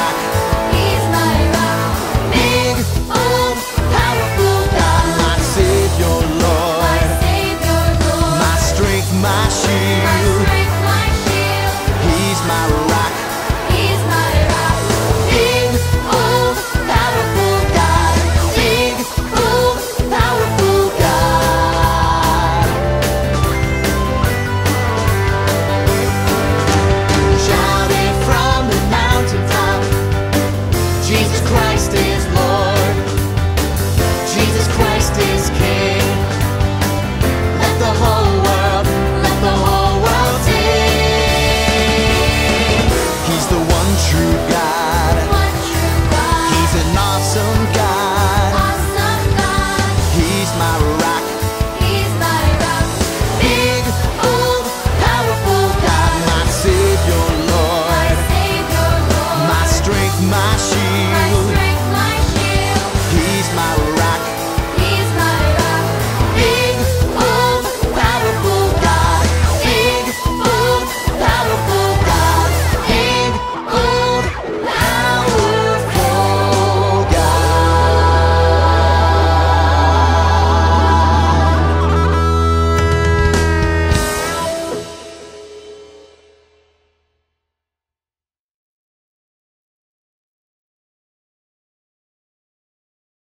back my